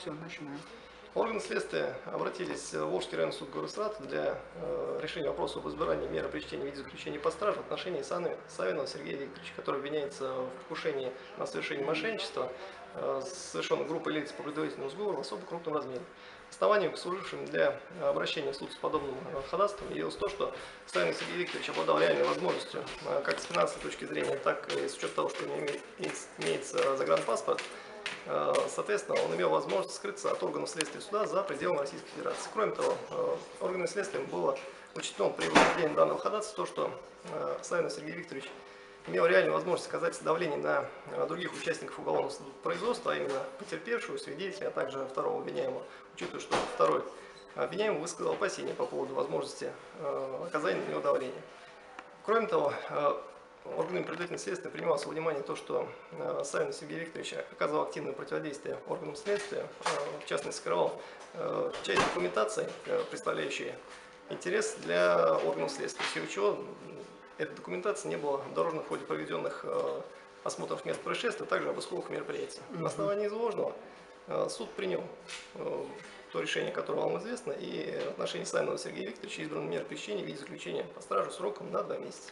Все, начинаем. Органы следствия обратились в Волжский районный суд Горосрат для э, решения вопроса об избрании меры пресечения в виде заключения под стражу в отношении Саны Савинова Сергея Викторовича, который обвиняется в покушении на совершение мошенничества, э, совершенной группой лиц по предварительному сговору особо крупном размере. Основанием, послужившим для обращения в суд с подобным э, ходатайством, явилось то, что Савинов Сергей Викторович обладал реальной возможностью, э, как с финансовой точки зрения, так и с учетом того, что у него имеется- загранпаспорт, Соответственно, он имел возможность скрыться от органов следствия суда за пределами Российской Федерации. Кроме того, э, органами следствия было учтено при выполнении данного ходатайства то, что э, Савинов Сергей Викторович имел реальную возможность оказать давление на э, других участников уголовного производства, а именно потерпевшего, свидетеля, а также второго обвиняемого, учитывая, что второй обвиняемый высказал опасения по поводу возможности э, оказания на него давления. Кроме того, э, органами предварительного следствия принималось во внимание то, что э, Савин Сергей Викторович оказывал активное противодействие органам следствия, э, в частности, скрывал э, часть документации, представляющей интерес для органов следствия, в силу чего эта документация не была обнаружена в ходе проведенных осмотров мест происшествия, а также обысковых мероприятий. На основании изложенного суд принял то решение, которое вам известно, и в отношении Савинова Сергея Викторовича избрана мера пресечения в виде заключения по стражу сроком на два месяца.